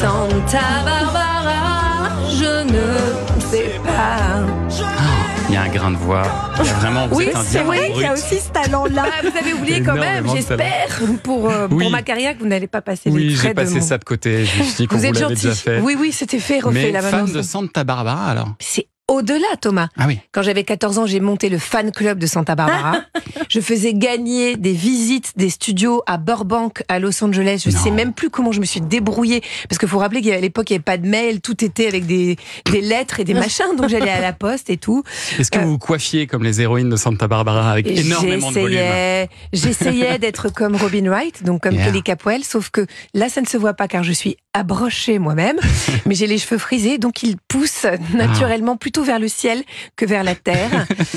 Santa Barbara, je ne sais pas. Il y a un grain de voix. Il y a vraiment, vous Oui, c'est vrai Il y a aussi ce talent-là. Ah, vous avez oublié quand même, j'espère, pour, euh, pour ma carrière, que vous n'allez pas passer les Oui, j'ai traits de passé ça de côté. Je qu'on Vous vous, êtes l'avez gentil. déjà fait. Oui, oui, c'était fait, refait Mais fan maintenant. de Santa Barbara alors C'est au-delà, Thomas. Ah oui. Quand j'avais 14 ans, j'ai monté le fan club de Santa Barbara. je faisais gagner des visites des studios à Burbank, à Los Angeles. Je Non. sais même plus comment je me suis débrouillée. Parce qu'il faut rappeler qu'à l'époque, il n'y avait pas de mail. Tout était avec des, des lettres et des machins. Donc j'allais à la poste et tout. Est-ce que Euh, vous vous coiffiez comme les héroïnes de Santa Barbara avec énormément de volume J'essayais, d'être comme Robin Wright, donc comme Yeah. Kelly Capwell, sauf que là, ça ne se voit pas car je suis abrochée moi-même, mais j'ai les cheveux frisés, donc ils poussent naturellement vers le ciel que vers la terre.